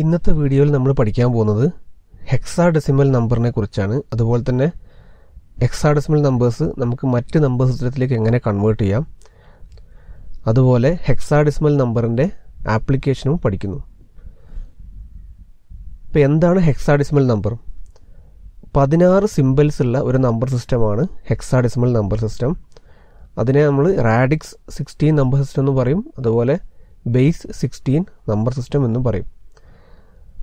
ഇന്നത്തെ വീഡിയോയിൽ നമ്മൾ പഠിക്കാൻ പോകുന്നത് ഹെക്സാ ഡെസിമൽ നമ്പറിനെ കുറിച്ചാണ്. അതുപോലെ തന്നെ ഹെക്സാഡെസിമൽ നമ്പേഴ്സ് നമുക്ക് മറ്റ് നമ്പർ സിസ്റ്റത്തിലേക്ക് എങ്ങനെ കൺവേർട്ട് ചെയ്യാം. അതുപോലെ ഹെക്സാ ഡെസിമൽ നമ്പറിന്റെ ആപ്ലിക്കേഷനും പഠിക്കുന്നു. ഇപ്പോൾ എന്താണ് ഹെക്സാ ഡെസിമൽ നമ്പർ പതിനാറ് സിമ്പിൾസ് ഉള്ള ഒരു നമ്പർ സിസ്റ്റമാണ് ഹെക്സാ ഡെസിമൽ നമ്പർ സിസ്റ്റം അതിനെ നമ്മൾ റാഡിക്സ് സിക്സ്റ്റീൻ നമ്പർ സിസ്റ്റം എന്ന് പറയും. അതുപോലെ ബേസ് സിക്സ്റ്റീൻ നമ്പർ സിസ്റ്റം എന്നും പറയും.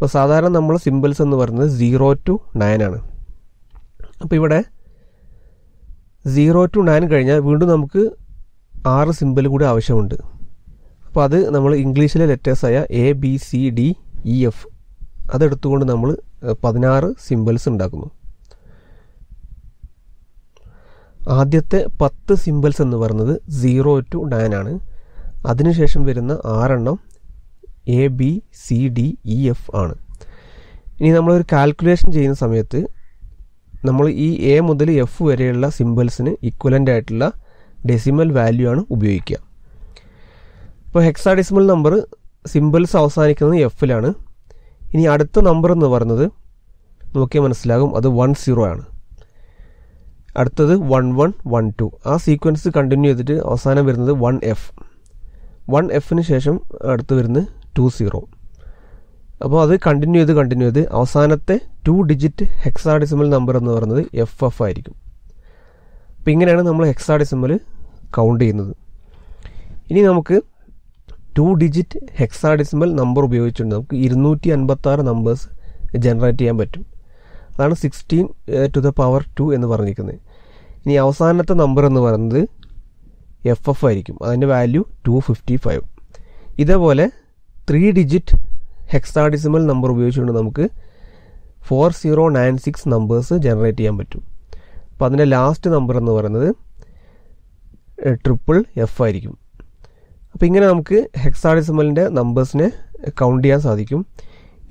അപ്പോൾ സാധാരണ നമ്മൾ സിമ്പിൾസ് എന്ന് പറയുന്നത് സീറോ ടു നയൻ ആണ്. അപ്പോൾ ഇവിടെ സീറോ ടു നയൻ കഴിഞ്ഞാൽ വീണ്ടും നമുക്ക് ആറ് സിമ്പിൾ കൂടി ആവശ്യമുണ്ട്. അപ്പോൾ അത് നമ്മൾ ഇംഗ്ലീഷിലെ ലെറ്റേഴ്സായ A B C D E F അതെടുത്തുകൊണ്ട് നമ്മൾ പതിനാറ് സിമ്പിൾസ് ഉണ്ടാക്കുന്നു. ആദ്യത്തെ പത്ത് സിമ്പിൾസ് എന്ന് പറയുന്നത് സീറോ ടു നയൻ ആണ്. അതിനുശേഷം വരുന്ന ആറെണ്ണം A B C D E F ആണ്. ഇനി നമ്മളൊരു കാൽക്കുലേഷൻ ചെയ്യുന്ന സമയത്ത് നമ്മൾ ഈ എ മുതൽ എഫ് വരെയുള്ള സിമ്പിൾസിന് ഇക്വലന്റ് ആയിട്ടുള്ള ഡെസിമൽ വാല്യൂ ആണ് ഉപയോഗിക്കുക. ഇപ്പോൾ ഹെക്സാഡെസിമൽ നമ്പർ സിമ്പിൾസ് അവസാനിക്കുന്നത് എഫിലാണ് ഇനി അടുത്ത നമ്പർ എന്ന് പറയുന്നത് നോക്കിയാൽ മനസ്സിലാകും അത് വൺ സീറോ ആണ്. അടുത്തത് വൺ വൺ വൺ ടു ആ സീക്വൻസ് കണ്ടിന്യൂ ചെയ്തിട്ട് അവസാനം വരുന്നത് വൺ എഫ് വൺ എഫിന് ശേഷം അടുത്ത് വരുന്നത് ടു സീറോ അപ്പോൾ അത് കണ്ടിന്യൂ ചെയ്ത് കണ്ടിന്യൂ ചെയ്ത് അവസാനത്തെ ടു ഡിജിറ്റ് ഹെക്സാഡെസിമൽ നമ്പർ എന്ന് പറയുന്നത് എഫ് എഫ് ആയിരിക്കും. അപ്പം ഇങ്ങനെയാണ് നമ്മൾ ഹെക്സാഡെസിമൽ കൗണ്ട് ചെയ്യുന്നത്. ഇനി നമുക്ക് ടു ഡിജിറ്റ് ഹെക്സാഡെസിമൽ നമ്പർ ഉപയോഗിച്ചുകൊണ്ട് നമുക്ക് ഇരുന്നൂറ്റി അൻപത്തി ആറ് നമ്പേഴ്സ് ജനറേറ്റ് ചെയ്യാൻ പറ്റും. അതാണ് sixteen to the power two എന്ന് പറഞ്ഞിരിക്കുന്നത്. ഇനി അവസാനത്തെ നമ്പർ എന്ന് പറയുന്നത് എഫ് എഫ് ആയിരിക്കും. അതിന്റെ വാല്യൂ ടു ഫിഫ്റ്റി ഫൈവ് ഇതേപോലെ ത്രീ ഡിജിറ്റ് ഹെക്സാഡിസിമൽ നമ്പർ ഉപയോഗിച്ചുകൊണ്ട് നമുക്ക് four zero nine six numbers generate ചെയ്യാൻ പറ്റും. അപ്പോൾ അതിന്റെ ലാസ്റ്റ് നമ്പർ എന്ന് പറയുന്നത് ട്രിപ്പിൾ എഫ് ആയിരിക്കും. അപ്പോൾ ഇങ്ങനെ നമുക്ക് ഹെക്സാഡിസിമലിന്റെ നമ്പേഴ്സിനെ കൗണ്ട് ചെയ്യാൻ സാധിക്കും.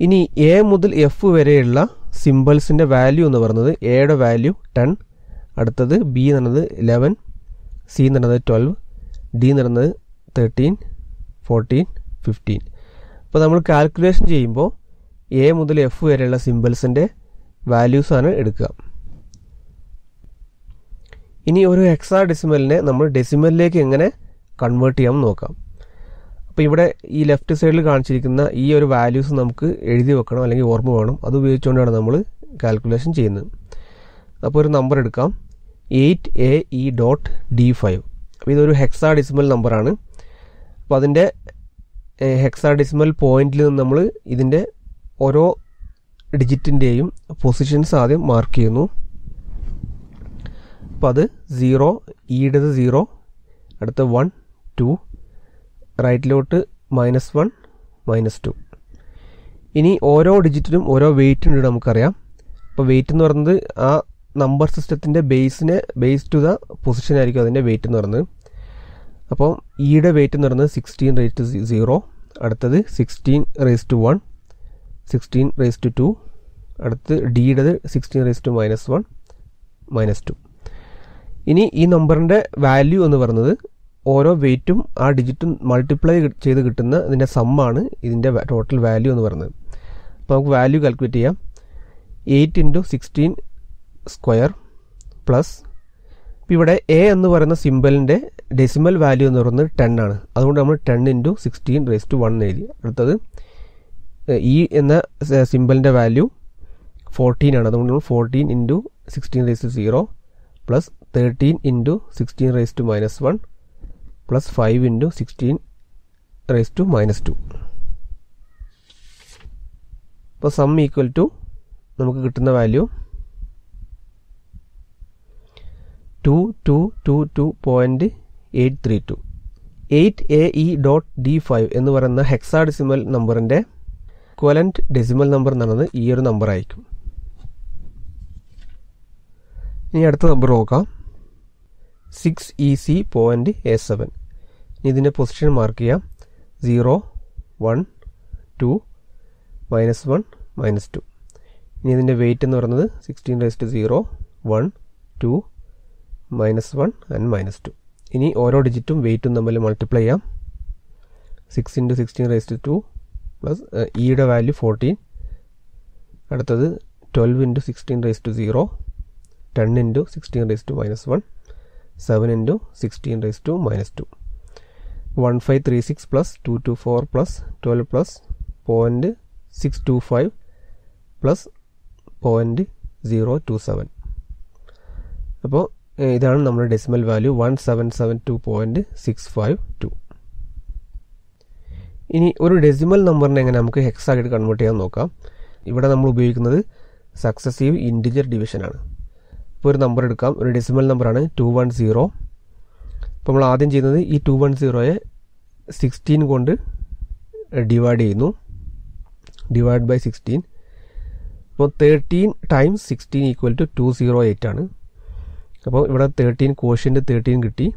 ഇനി എ മുതൽ എഫ് വരെയുള്ള സിമ്പിൾസിന്റെ വാല്യൂ എന്ന് പറയുന്നത് എയുടെ വാല്യൂ ടെൻ അടുത്തത് ബി എന്ന് പറയുന്നത് ഇലവൻ സി എന്ന് പറയുന്നത് ട്വൽവ് ഡി എന്ന് പറയുന്നത് തേർട്ടീൻ ഫോർട്ടീൻ ഫിഫ്റ്റീൻ അപ്പോൾ നമ്മൾ കാൽക്കുലേഷൻ ചെയ്യുമ്പോൾ എ മുതൽ എഫ് വരെയുള്ള സിമ്പിൾസിന്റെ വാല്യൂസാണ് എടുക്കുക. ഇനി ഒരു ഹെക്സാ ഡെസിമലിനെ നമ്മൾ ഡെസിമലിലേക്ക് എങ്ങനെ കൺവേർട്ട് ചെയ്യാമെന്ന് നോക്കാം. അപ്പോൾ ഇവിടെ ഈ ലെഫ്റ്റ് സൈഡിൽ കാണിച്ചിരിക്കുന്ന ഈ ഒരു വാല്യൂസ് നമുക്ക് എഴുതി വെക്കണം അല്ലെങ്കിൽ ഓർമ്മ വേണം. അത് ഉപയോഗിച്ചുകൊണ്ടാണ് നമ്മൾ കാൽക്കുലേഷൻ ചെയ്യുന്നത്. അപ്പോൾ ഒരു നമ്പർ എടുക്കാം. Eight A E dot D five അപ്പോൾ ഇതൊരു ഹെക്സാ ഡെസിമൽ നമ്പറാണ് അപ്പോൾ അതിന്റെ ഹെക്സാ ഡെസിമൽ പോയിന്റിൽ നിന്ന് നമ്മൾ ഇതിന്റെ ഓരോ ഡിജിറ്റിന്റെയും പൊസിഷൻസ് ആദ്യം മാർക്ക് ചെയ്യുന്നു. അപ്പോൾ അത് സീറോ ഈടത് സീറോ അടുത്ത വൺ ടു റൈറ്റിലോട്ട് മൈനസ് വൺ മൈനസ് ടു ഇനി ഓരോ ഡിജിറ്റിനും ഓരോ വെയിറ്റ് ഉണ്ട് നമുക്കറിയാം. അപ്പോൾ വെയിറ്റ് എന്ന് പറയുന്നത് ആ നമ്പർ സിസ്റ്റത്തിന്റെ ബേസിനെ ബേസ് ടു ദ പൊസിഷൻ ആയിരിക്കും അതിന്റെ വെയിറ്റ് എന്ന് പറയുന്നത്. അപ്പോൾ ഇയുടെ വെയിറ്റ് എന്ന് പറയുന്നത് സിക്സ്റ്റീൻ റേസ് ടു സീറോ അടുത്തത് sixteen raise to one sixteen raise to two അടുത്ത് ഡിയുടേത് sixteen raise to minus one minus two ഇനി ഈ നമ്പറിന്റെ വാല്യൂ എന്ന് പറയുന്നത് ഓരോ വെയ്റ്റും ആ ഡിജിറ്റും മൾട്ടിപ്ലൈ ചെയ്ത് കിട്ടുന്ന ഇതിന്റെ സമ്മാണ് ഇതിന്റെ ടോട്ടൽ വാല്യൂ എന്ന് പറയുന്നത്. അപ്പോൾ നമുക്ക് വാല്യൂ കാൽക്കുലേറ്റ് ചെയ്യാം. Eight into sixteen square plus ഇപ്പോൾ ഇവിടെ എ എന്ന് പറയുന്ന സിമ്പിളിന്റെ ഡെസിമൽ വാല്യൂ എന്ന് പറയുന്നത് ടെൻ ആണ്. അതുകൊണ്ട് നമ്മൾ ten into sixteen raise to one എഴുതി. അടുത്തത് ഇ എന്ന സിമ്പിളിന്റെ വാല്യൂ ഫോർട്ടീൻ ആണ്. അതുകൊണ്ട് നമ്മൾ fourteen into sixteen raise to zero plus thirteen into sixteen raise to minus one plus five into sixteen raise to minus two അപ്പോൾ sum equal to നമുക്ക് കിട്ടുന്ന value two two two two point eight three two eight A E dot D five എന്ന് പറയുന്ന hexadecimal നമ്പറിന്റെ ക്വലന്റ് decimal number എന്ന് പറയുന്നത് ഈ ഒരു നമ്പർ ആയിരിക്കും. ഇനി അടുത്ത നമ്പർ നോക്കാം. Six E C point A seven ഇനി ഇതിന്റെ പൊസിഷൻ മാർക്ക് ചെയ്യാം. Zero one two minus one minus two ഇനി ഇതിന്റെ വെയിറ്റ് എന്ന് പറയുന്നത് sixteen raise to zero one two minus one and minus two. ഇനി ഓരോ ഡിജിറ്റും വെയിറ്റും തമ്മിൽ മൾട്ടിപ്ലൈ ചെയ്യാം. Six into sixteen raise to two plus ഇയുടെ വാല്യൂ ഫോർട്ടീൻ അടുത്തത് twelve into sixteen raise to zero ten into sixteen raise to minus one seven into sixteen raise to minus two one five three six plus two two four plus twelve plus point six two five plus point zero two seven അപ്പോൾ ഇതാണ് നമ്മുടെ decimal value one seven seven two point six five two ഇനി ഒരു decimal നമ്പറിനെ എങ്ങനെ നമുക്ക് HECS ആയിട്ട് convert ചെയ്യാൻ നോക്കാം? ഇവിടെ നമ്മൾ ഉപയോഗിക്കുന്നത് സക്സസീവ് ഇന്റിജർ ഡിവിഷനാണ് ഇപ്പോൾ ഒരു നമ്പർ എടുക്കാം. ഒരു ഡെസിമൽ നമ്പറാണ് ടു വൺ സീറോ അപ്പോൾ നമ്മൾ ആദ്യം ചെയ്യുന്നത് ഈ ടു വൺ സീറോയെ സിക്സ്റ്റീൻ കൊണ്ട് ഡിവൈഡ് ചെയ്യുന്നു. ഡിവൈഡ് ബൈ സിക്സ്റ്റീൻ അപ്പോൾ thirteen times sixteen equal to two zero eight ആണ്. അപ്പോൾ ഇവിടെ തേർട്ടീൻ കോഷ്യന്റ് തേർട്ടീൻ കിട്ടി.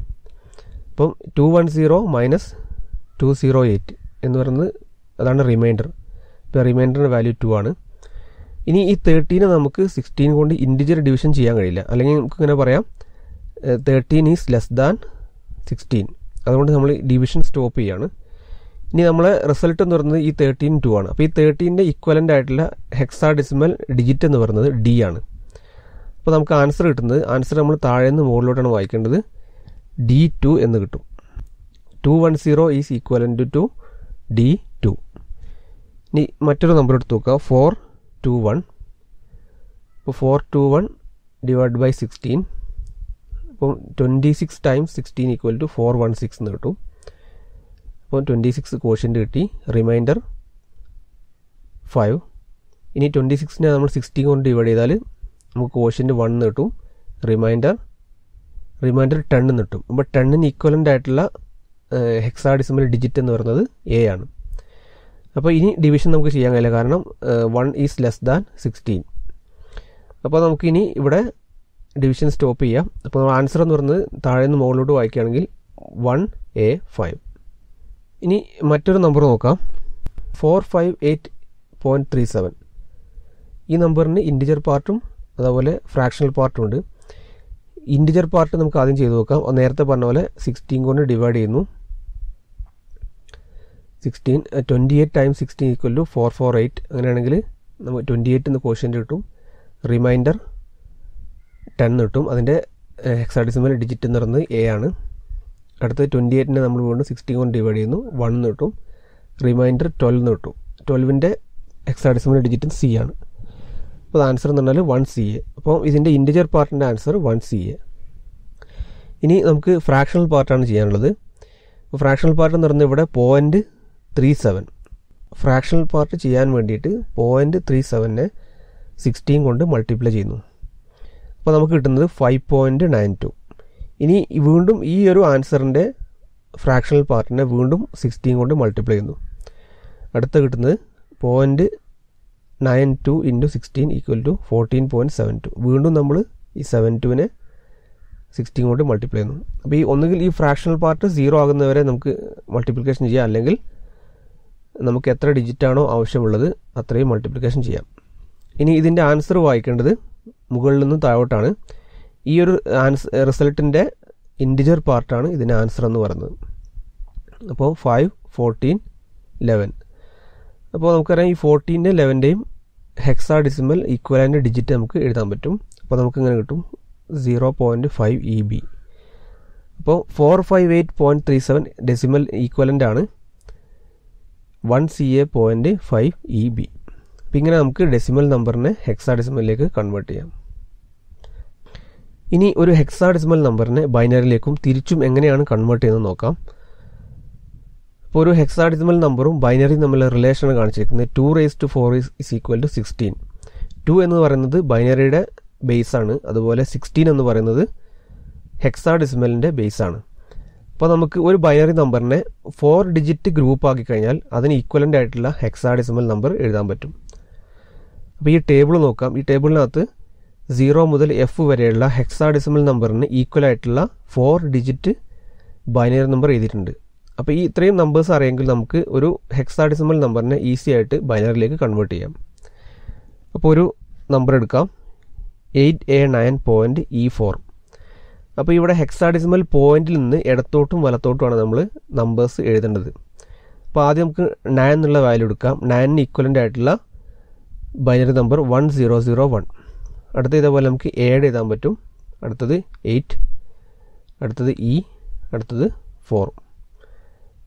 അപ്പം two one zero minus two zero eight എന്ന് പറയുന്നത് അതാണ് റിമൈൻഡർ ഇപ്പോൾ റിമൈൻഡറിന്റെ വാല്യൂ ടു ആണ്. ഇനി ഈ തേർട്ടീനെ നമുക്ക് സിക്സ്റ്റീൻ കൊണ്ട് ഇൻഡിജർ ഡിവിഷൻ ചെയ്യാൻ കഴിയില്ല. അല്ലെങ്കിൽ നമുക്ക് ഇങ്ങനെ പറയാം. Thirteen is less than sixteen അതുകൊണ്ട് നമ്മൾ ഡിവിഷൻ സ്റ്റോപ്പ് ചെയ്യാണ്. ഇനി നമ്മളെ റിസൾട്ട് എന്ന് പറയുന്നത് ഈ തേർട്ടീൻ ടു ആണ്. അപ്പോൾ ഈ തേർട്ടീന്റെ ഇക്വലന്റ് ആയിട്ടുള്ള ഹെക്സാ ഡെസിമൽ ഡിജിറ്റ് എന്ന് പറയുന്നത് ഡി ആണ്. അപ്പോൾ നമുക്ക് ആൻസർ കിട്ടുന്നത് ആൻസർ നമ്മൾ താഴെ നിന്ന് മുകളിലോട്ടാണ് വായിക്കേണ്ടത്. ഡി ടു എന്ന് കിട്ടും. Two one zero is equivalent to D two ഇനി മറ്റൊരു നമ്പർ എടുത്ത് നോക്കുക. ഫോർ ടു വൺ ഇപ്പോൾ four two one divide by sixteen അപ്പം twenty six times sixteen equal to four one six എന്ന് കിട്ടും. അപ്പോൾ ട്വന്റി സിക്സ് കോഷ്യന്റ് കിട്ടി. റിമൈൻഡർ ഫൈവ് ഇനി ട്വന്റി സിക്സിനെ നമ്മൾ സിക്സ്റ്റീൻ കൊണ്ട് ഡിവൈഡ് ചെയ്താൽ നമുക്ക് കോഷ്യന്റ് വൺ എന്ന് കിട്ടും. റിമൈൻഡർ റിമൈൻഡർ ടെൻ എന്ന് കിട്ടും. അപ്പോൾ ടെണ്ണിന് ഈക്വലന്റ് ആയിട്ടുള്ള ഹെക്സാഡിസിമൽ ഡിജിറ്റ് എന്ന് പറയുന്നത് എ ആണ്. അപ്പോൾ ഇനി ഡിവിഷൻ നമുക്ക് ചെയ്യാൻ കഴിയില്ല. കാരണം one is less than sixteen അപ്പോൾ നമുക്കിനി ഇവിടെ ഡിവിഷൻ സ്റ്റോപ്പ് ചെയ്യാം. അപ്പോൾ ആൻസർ എന്ന് പറയുന്നത് താഴെ നിന്ന് മുകളിലോട്ട് വായിക്കുകയാണെങ്കിൽ വൺ എ ഫൈവ് ഇനി മറ്റൊരു നമ്പർ നോക്കാം. Four five eight point three seven ഈ നമ്പറിന് ഇൻഡിജർ പാർട്ടും അതുപോലെ ഫ്രാക്ഷണൽ പാർട്ടുണ്ട് ഇന്റിജർ പാർട്ട് നമുക്ക് ആദ്യം ചെയ്ത് നോക്കാം. നേരത്തെ പറഞ്ഞ പോലെ സിക്സ്റ്റീൻ കൊണ്ട് ഡിവൈഡ് ചെയ്യുന്നു. Sixteen twenty eight time sixteen equal to four four eight അങ്ങനെയാണെങ്കിൽ നമുക്ക് ട്വന്റി എയ്റ്റ് എന്ന് ക്വസ്റ്റ്യൻ കിട്ടും റിമൈൻഡർ ടെൻ കിട്ടും. അതിന്റെ ഹെക്സാഡിസിമൽ ഡിജിറ്റ് എന്ന് പറയുന്നത് എ ആണ്. അടുത്ത ട്വന്റി എയ്റ്റിനെ നമ്മൾ വീണ്ടും സിക്സ്റ്റീൻ കൊണ്ട് ഡിവൈഡ് ചെയ്യുന്നു. വൺ എന്ന് കിട്ടും. റിമൈൻഡർ ട്വൽവ് എന്ന് കിട്ടും. ട്വൽവിന്റെ ഹെക്സാഡിസിമൽ ഡിജിറ്റും സി ആണ്. അപ്പോൾ ആൻസർ എന്ന് പറഞ്ഞാൽ വൺ സി എ അപ്പോൾ ഇതിന്റെ ഇൻഡിജർ പാർട്ടിന്റെ ആൻസർ വൺ സി എ ഇനി നമുക്ക് ഫ്രാക്ഷണൽ പാർട്ടാണ് ചെയ്യാനുള്ളത്. ഫ്രാക്ഷണൽ പാർട്ട് എന്ന് പറഞ്ഞാൽ ഇവിടെ point three seven fractional part ചെയ്യാൻ വേണ്ടിയിട്ട് പോയിന്റ് ത്രീ സെവനെ സിക്സ്റ്റീൻ കൊണ്ട് മൾട്ടിപ്ലൈ ചെയ്യുന്നു. അപ്പോൾ നമുക്ക് കിട്ടുന്നത് ഫൈവ് പോയിന്റ് നയൻ ടു ഇനി വീണ്ടും ഈ ഒരു ആൻസറിന്റെ ഫ്രാക്ഷണൽ പാർട്ടിനെ വീണ്ടും സിക്സ്റ്റീൻ കൊണ്ട് മൾട്ടിപ്ലൈ ചെയ്യുന്നു. അടുത്ത കിട്ടുന്നത് point nine two into sixteen equal to fourteen point seven two വീണ്ടും നമ്മൾ ഈ സെവൻ ടുവിനെ സിക്സ്റ്റീൻ കൊണ്ട് മൾട്ടിപ്ലൈ ചെയ്യുന്നു. അപ്പോൾ ഈ ഒന്നുകിൽ ഈ ഫ്രാക്ഷണൽ പാർട്ട് സീറോ ആകുന്നവരെ നമുക്ക് മൾട്ടിപ്ലിക്കേഷൻ ചെയ്യാം. അല്ലെങ്കിൽ നമുക്ക് എത്ര ഡിജിറ്റാണോ ആവശ്യമുള്ളത് അത്രയും മൾട്ടിപ്ലിക്കേഷൻ ചെയ്യാം. ഇനി ഇതിന്റെ ആൻസർ വായിക്കേണ്ടത് മുകളിൽ നിന്ന് താഴോട്ടാണ്. ഈ ഒരു ആൻസ് റിസൾട്ടിന്റെ ഇൻഡിജർ പാർട്ടാണ് ഇതിന്റെ ആൻസർ എന്ന് പറയുന്നത്. അപ്പോൾ ഫൈവ് ഫോർട്ടീൻ ലെവൻ അപ്പോൾ നമുക്കറിയാം ഈ ഫോർട്ടീന്റെ ലെവന്റെയും ഹെക്സാ ഡിസിമൽ ഈക്വലാന്റെ ഡിജിറ്റ് നമുക്ക് എഴുതാൻ പറ്റും. അപ്പോൾ നമുക്ക് ഇങ്ങനെ കിട്ടും. Zero point five E B അപ്പോൾ four five eight point three seven decimal equivalent ആണ് one C A point five E B അപ്പം ഇങ്ങനെ നമുക്ക് ഡെസിമൽ നമ്പറിനെ ഹെക്സാ ഡെസിമലിലേക്ക് കൺവേർട്ട് ചെയ്യാം. ഇനി ഒരു ഹെക്സാ ഡെസിമൽ നമ്പറിനെ ബൈനറിയിലേക്കും തിരിച്ചും എങ്ങനെയാണ് കൺവേർട്ട് ചെയ്യുന്നത് നോക്കാം. അപ്പോൾ ഒരു ഹെക്സാഡിസിമൽ നമ്പറും ബൈനറിയും തമ്മിലുള്ള റിലേഷനാണ് കാണിച്ചിരിക്കുന്നത് two raise to four is equal to sixteen two എന്ന് പറയുന്നത് ബൈനറിയുടെ ബേസ് ആണ്. അതുപോലെ സിക്സ്റ്റീൻ എന്ന് പറയുന്നത് ഹെക്സാഡിസിമലിന്റെ ബേസ് ആണ്. അപ്പോൾ നമുക്ക് ഒരു ബൈനറി നമ്പറിനെ ഫോർ ഡിജിറ്റ് ഗ്രൂപ്പ് ആക്കി കഴിഞ്ഞാൽ അതിന് ഈക്വലന്റ് ആയിട്ടുള്ള ഹെക്സാഡിസിമൽ നമ്പർ എഴുതാൻ പറ്റും. അപ്പോൾ ഈ ടേബിൾ നോക്കാം. ഈ ടേബിളിനകത്ത് സീറോ മുതൽ എഫ് വരെയുള്ള ഹെക്സാഡിസിമൽ നമ്പറിന് ഈക്വൽ ആയിട്ടുള്ള ഫോർ ഡിജിറ്റ് ബൈനറി നമ്പർ എഴുതിയിട്ടുണ്ട്. അപ്പോൾ ഈ ഇത്രയും നമ്പേഴ്സ് അറിയെങ്കിൽ നമുക്ക് ഒരു ഹെക്സാഡിസിമൽ നമ്പറിനെ ഈസി ആയിട്ട് ബൈനറിലേക്ക് കൺവേർട്ട് ചെയ്യാം. അപ്പോൾ ഒരു നമ്പർ എടുക്കാം. Eight A nine point E four അപ്പോൾ ഇവിടെ ഹെക്സാഡിസിമൽ പോയിന്റിൽ നിന്ന് ഇടത്തോട്ടും വലത്തോട്ടുമാണ് നമ്മൾ നമ്പേഴ്സ് എഴുതേണ്ടത്. അപ്പോൾ ആദ്യം നമുക്ക് നയൻ എന്നുള്ള വാല്യൂ എടുക്കാം. നയനിന് ഈക്വലന്റ് ആയിട്ടുള്ള binary number one zero zero one അടുത്ത ഇതേപോലെ നമുക്ക് ഏഡ് എഴുതാൻ പറ്റും. അടുത്തത് എയ്റ്റ് അടുത്തത് ഇ അടുത്തത് ഫോർ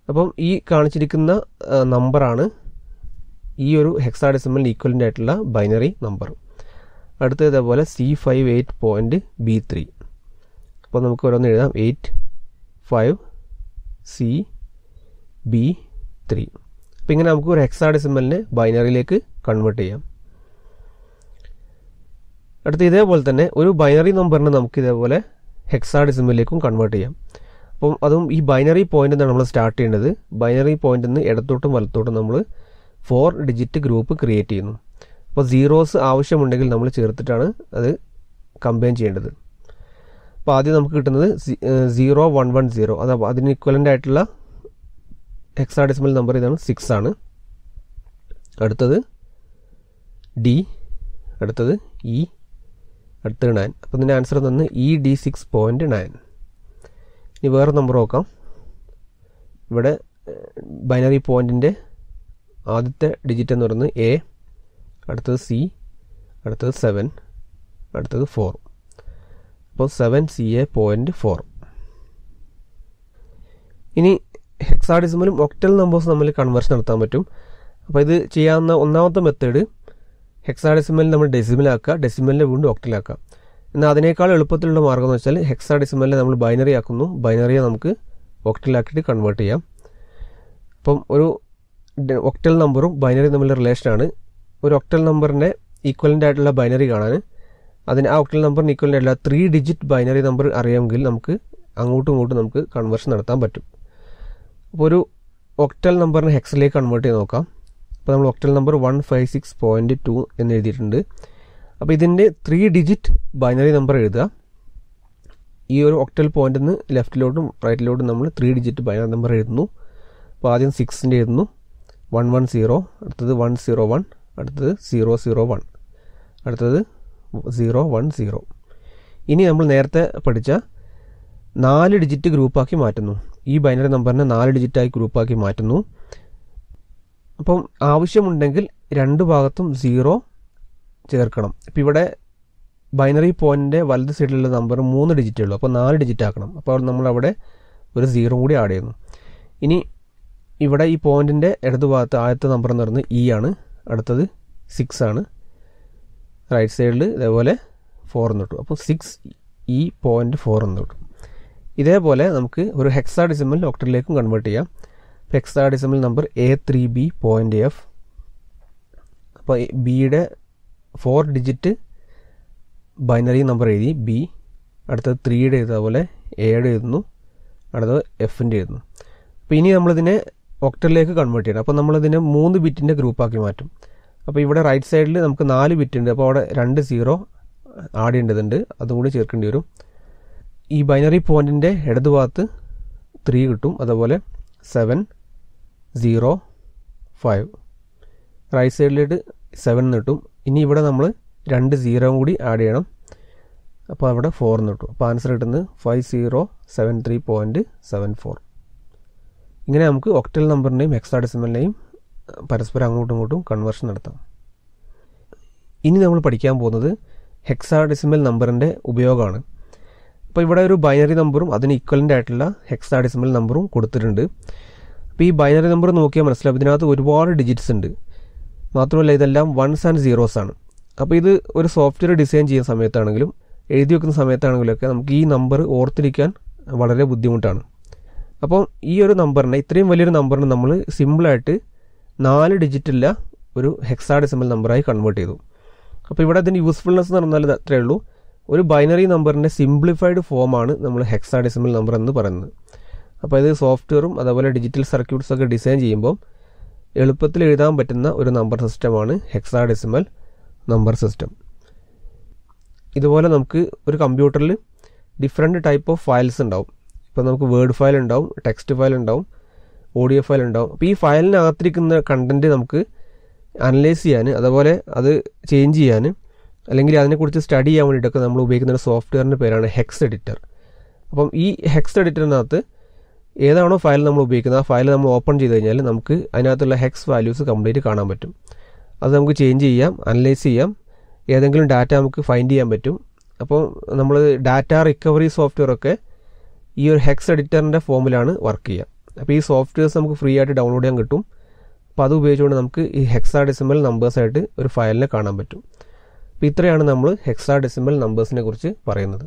അപ്പം ഈ കാണിച്ചിരിക്കുന്ന നമ്പറാണ് ഈ ഒരു ഹെക്സാഡെസിമൽ ഈക്വലന്റ് ആയിട്ടുള്ള ബൈനറി നമ്പർ അടുത്ത ഇതേപോലെ C five eight point B three അപ്പോൾ നമുക്ക് ഓരോന്ന് എഴുതാം. Eight five C B three അപ്പോൾ ഇങ്ങനെ നമുക്ക് ഒരു ഹെക്സാഡെസിമലിനെ ബൈനറിയിലേക്ക് കൺവേർട്ട് ചെയ്യാം. അടുത്ത ഇതേപോലെ തന്നെ ഒരു ബൈനറി നമ്പറിനെ നമുക്ക് ഇതേപോലെ ഹെക്സാഡെസിമലിലേക്കും കൺവേർട്ട് ചെയ്യാം. അപ്പം അതും ഈ ബൈനറി പോയിന്റ് നിന്നാണ് നമ്മൾ സ്റ്റാർട്ട് ചെയ്യേണ്ടത്. ബൈനറി പോയിന്റിൽ നിന്ന് ഇടത്തോട്ടും വലത്തോട്ടും നമ്മൾ ഫോർ ഡിജിറ്റ് ഗ്രൂപ്പ് ക്രിയേറ്റ് ചെയ്യുന്നു. അപ്പോൾ സീറോസ് ആവശ്യമുണ്ടെങ്കിൽ നമ്മൾ ചേർത്തിട്ടാണ് അത് കമ്പൈൻ ചെയ്യേണ്ടത്. അപ്പോൾ ആദ്യം നമുക്ക് കിട്ടുന്നത് സീറോ വൺ വൺ സീറോ അത് അതിന് ഇക്വലന്റ് ആയിട്ടുള്ള ഹെക്സാഡെസിമൽ നമ്പർ ഇതാണ് സിക്സ് ആണ്. അടുത്തത് ഡി അടുത്തത് ഇ അടുത്തത് നയൻ അപ്പോൾ ഇതിന്റെ ആൻസർ തന്നെ E D six point nine ഇനി വേറെ നമ്പർ നോക്കാം. ഇവിടെ ബൈനറി പോയിന്റിന്റെ ആദ്യത്തെ ഡിജിറ്റ് എന്ന് പറയുന്നത് എ അടുത്തത് സി അടുത്തത് സെവൻ അടുത്തത് ഫോർ അപ്പോൾ seven C A point four ഇനി ഹെക്സാഡിസിമലും ഒക്ടൽ നമ്പേഴ്സ് തമ്മിൽ കൺവേർഷൻ നടത്താൻ പറ്റും. അപ്പോൾ ഇത് ചെയ്യാവുന്ന ഒന്നാമത്തെ മെത്തേഡ് ഹെക്സാഡെസിമൽ നമ്മൾ ഡെസിമലാക്കുക ഡെസിമലിനെ വീണ്ടും ഒക്ടലാക്കുക എന്നാൽ അതിനേക്കാൾ എളുപ്പത്തിലുള്ള മാർഗം എന്ന് വെച്ചാൽ ഹെക്സാ ഡിസിമലിനെ നമ്മൾ ബൈനറി ആക്കുന്നു. ബൈനറിയെ നമുക്ക് ഒക്ടലാക്കിയിട്ട് കൺവേർട്ട് ചെയ്യാം. അപ്പം ഒരു ഒക്ടൽ നമ്പറും ബൈനറി തമ്മിലുള്ള റിലേഷനാണ് ഒരു ഒക്ടൽ നമ്പറിന്റെ ഈക്വലന്റ് ആയിട്ടുള്ള ബൈനറി കാണാൻ. അതിന് ആ ഒക്ടൽ നമ്പറിന് ഈക്വലന്റ് ആയിട്ടുള്ള ത്രീ ഡിജിറ്റ് ബൈനറി നമ്പർ അറിയാമെങ്കിൽ നമുക്ക് അങ്ങോട്ടും ഇങ്ങോട്ടും നമുക്ക് കൺവേർഷൻ നടത്താൻ പറ്റും. അപ്പോൾ ഒരു ഒക്ടൽ നമ്പറിനെ ഹെക്സിലേക്ക് കൺവേർട്ട് ചെയ്ത് നോക്കാം. അപ്പോൾ നമ്മൾ octal number one five six point two എന്ന് എഴുതിയിട്ടുണ്ട്. അപ്പോൾ ഇതിന്റെ ത്രീ ഡിജിറ്റ് ബൈനറി നമ്പർ എഴുതുക. ഈ ഒരു ഒക്ടൽ പോയിന്റിൽ നിന്ന് ലെഫ്റ്റിലോട്ടും റൈറ്റിലോട്ടും നമ്മൾ ത്രീ ഡിജിറ്റ് ബൈനറി നമ്പർ എഴുതുന്നു. അപ്പോൾ ആദ്യം സിക്സിന്റെ എഴുതുന്നു. വൺ വൺ സീറോ അടുത്തത് വൺ സീറോ വൺ അടുത്തത് സീറോ സീറോ വൺ അടുത്തത് സീറോ വൺ സീറോ ഇനി നമ്മൾ നേരത്തെ പഠിച്ച നാല് ഡിജിറ്റ് ഗ്രൂപ്പാക്കി മാറ്റുന്നു. ഈ ബൈനറി നമ്പറിനെ നാല് ഡിജിറ്റായി ഗ്രൂപ്പാക്കി മാറ്റുന്നു. അപ്പം ആവശ്യമുണ്ടെങ്കിൽ രണ്ട് ഭാഗത്തും സീറോ ചേർക്കണം. ഇപ്പം ഇവിടെ ബൈനറി പോയിന്റിന്റെ വലത് സൈഡിലുള്ള നമ്പർ മൂന്ന് ഡിജിറ്റേ ഉള്ളൂ. അപ്പോൾ നാല് ഡിജിറ്റ് ആക്കണം. അപ്പോൾ നമ്മളവിടെ ഒരു സീറോ കൂടി ആഡ് ചെയ്യുന്നു. ഇനി ഇവിടെ ഈ പോയിന്റിന്റെ ഇടതുഭാഗത്ത് ആദ്യത്തെ നമ്പർ എന്ന് പറയുന്നത് ഇ ആണ്. അടുത്തത് സിക്സ് ആണ്. റൈറ്റ് സൈഡിൽ ഇതേപോലെ ഫോർ എന്ന് കിട്ടും. അപ്പോൾ സിക്സ് ഇ പോയിന്റ് ഫോർ എന്ന് കിട്ടും. ഇതേപോലെ നമുക്ക് ഒരു ഹെക്സാ ഡിസിമൽ ഒക്ടറിലേക്കും കൺവേർട്ട് ചെയ്യാം hexadecimal number A three B point F അപ്പോൾ ബിയുടെ ഫോർ ഡിജിറ്റ് ബൈനറി നമ്പർ എഴുതി ബി അടുത്തത് ത്രീയുടെ അതുപോലെ എയുടെ എഴുതുന്നു അടുത്തത് എഫിന്റെ എഴുതുന്നു. അപ്പോൾ ഇനി നമ്മളിതിനെ ഒക്ടറിലേക്ക് കൺവേർട്ട് ചെയ്യണം. അപ്പോൾ നമ്മളിതിനെ മൂന്ന് ബിറ്റിന്റെ ഗ്രൂപ്പാക്കി മാറ്റും. അപ്പോൾ ഇവിടെ റൈറ്റ് സൈഡിൽ നമുക്ക് നാല് ബിറ്റ് ഉണ്ട് അപ്പോൾ അവിടെ രണ്ട് സീറോ ആഡ് ചെയ്യേണ്ടതുണ്ട്. അതും കൂടി ചേർക്കേണ്ടി വരും. ഈ ബൈനറി പോയിന്റിന്റെ ഇടതുഭാഗത്ത് ത്രീ കിട്ടും. അതുപോലെ സെവൻ സീറോ ഫൈവ് റൈറ്റ് സൈഡിലേക്ക് സെവൻ കിട്ടും. ഇനി ഇവിടെ നമ്മൾ രണ്ട് സീറോ കൂടി ആഡ് ചെയ്യണം. അപ്പോൾ അവിടെ ഫോർ എന്ന് കിട്ടും. അപ്പോൾ ആൻസർ കിട്ടുന്നത് five zero seven three point seven four ഇങ്ങനെ നമുക്ക് ഒക്ടൽ നമ്പറിന്റെയും ഹെക്സാഡെസിമലിന്റെയും പരസ്പരം അങ്ങോട്ടും ഇങ്ങോട്ടും കൺവേർഷൻ നടത്താം. ഇനി നമ്മൾ പഠിക്കാൻ പോകുന്നത് ഹെക്സാഡെസിമൽ നമ്പറിന്റെ ഉപയോഗമാണ്. അപ്പോൾ ഇവിടെ ഒരു ബൈനറി നമ്പറും അതിന് ഈക്വലന്റ് ആയിട്ടുള്ള ഹെക്സാഡെസിമൽ നമ്പറും കൊടുത്തിട്ടുണ്ട്. അപ്പോൾ ഈ ബൈനറി നമ്പർ നോക്കിയാൽ മനസ്സിലാവും. ഇതിനകത്ത് ഒരുപാട് ഡിജിറ്റ്സ് ഉണ്ട്. മാത്രമല്ല ഇതെല്ലാം വൺസ് ആൻഡ് സീറോസ് ആണ്. അപ്പോൾ ഇത് ഒരു സോഫ്റ്റ്വെയർ ഡിസൈൻ ചെയ്യുന്ന സമയത്താണെങ്കിലും എഴുതി വെക്കുന്ന സമയത്താണെങ്കിലുമൊക്കെ നമുക്ക് ഈ നമ്പർ ഓർത്തിരിക്കാൻ വളരെ ബുദ്ധിമുട്ടാണ്. അപ്പോൾ ഈ ഒരു നമ്പറിനെ ഇത്രയും വലിയൊരു നമ്പറിനെ നമ്മൾ സിമ്പിളായിട്ട് നാല് ഡിജിറ്റുള്ള ഒരു ഹെക്സാഡെസിമൽ നമ്പറായി കൺവേർട്ട് ചെയ്തു. അപ്പോൾ ഇവിടെ അതിന്റെ യൂസ്ഫുൾനെസ് എന്ന് പറഞ്ഞാൽ അത്രയേ ഉള്ളൂ. ഒരു ബൈനറി നമ്പറിന്റെ സിംപ്ലിഫൈഡ് ഫോമാണ് നമ്മൾ ഹെക്സാഡെസിമൽ നമ്പർ എന്ന് പറയുന്നത്. അപ്പോൾ ഇത് സോഫ്റ്റ്വെയറും അതേപോലെ ഡിജിറ്റൽ സർക്യൂട്ട്സൊക്കെ ഡിസൈൻ ചെയ്യുമ്പോൾ എളുപ്പത്തിൽ എഴുതാൻ പറ്റുന്ന ഒരു നമ്പർ സിസ്റ്റമാണ് ഹെക്സാഡെസിമൽ നമ്പർ സിസ്റ്റം ഇതുപോലെ നമുക്ക് ഒരു കമ്പ്യൂട്ടറിൽ ഡിഫറെന്റ് ടൈപ്പ് ഓഫ് ഫയൽസ് ഉണ്ടാവും. ഇപ്പോൾ നമുക്ക് വേർഡ് ഫയൽ ഉണ്ടാവും ടെക്സ്റ്റ് ഫയൽ ഉണ്ടാവും ഓഡിയോ ഫയൽ ഉണ്ടാവും. അപ്പോൾ ഈ ഫയലിനകത്തിരിക്കുന്ന കണ്ടന്റ് നമുക്ക് അനലൈസ് ചെയ്യാൻ അതുപോലെ അത് ചേഞ്ച് ചെയ്യാൻ അല്ലെങ്കിൽ അതിനെക്കുറിച്ച് സ്റ്റഡി ചെയ്യാൻ വേണ്ടിയിട്ടൊക്കെ നമ്മൾ ഉപയോഗിക്കുന്ന ഒരു സോഫ്റ്റ്വെയറിന്റെ പേരാണ് ഹെക്സ് എഡിറ്റർ അപ്പം ഈ ഹെക്സ് എഡിറ്ററിനകത്ത് ഏതാണോ ഫയൽ നമ്മൾ ഉപയോഗിക്കുന്നത് ആ ഫയൽ നമ്മൾ ഓപ്പൺ ചെയ്ത് കഴിഞ്ഞാൽ നമുക്ക് അതിനകത്തുള്ള ഹെക്സ് വാല്യൂസ് കംപ്ലീറ്റ് കാണാൻ പറ്റും. അത് നമുക്ക് ചേഞ്ച് ചെയ്യാം അനലൈസ് ചെയ്യാം. ഏതെങ്കിലും ഡാറ്റ നമുക്ക് ഫൈൻഡ് ചെയ്യാൻ പറ്റും. അപ്പോൾ നമ്മൾ ഡാറ്റ റിക്കവറി സോഫ്റ്റ്വെയർ ഒക്കെ ഈ ഒരു ഹെക്സ് എഡിറ്ററിന്റെ ഫോമിലാണ് വർക്ക് ചെയ്യുക അപ്പോൾ ഈ സോഫ്റ്റ്വെയർസ് നമുക്ക് ഫ്രീ ആയിട്ട് ഡൗൺലോഡ് ചെയ്യാൻ കിട്ടും. അപ്പോൾ അത് ഉപയോഗിച്ചുകൊണ്ട് നമുക്ക് ഈ ഹെക്സാ ഡെസിമൽ നമ്പേഴ്സായിട്ട് ഒരു ഫയലിനെ കാണാൻ പറ്റും. അപ്പോൾ ഇത്രയാണ് നമ്മൾ ഹെക്സാ ഡെസിമൽ നമ്പേഴ്സിനെ കുറിച്ച് പറയുന്നത്.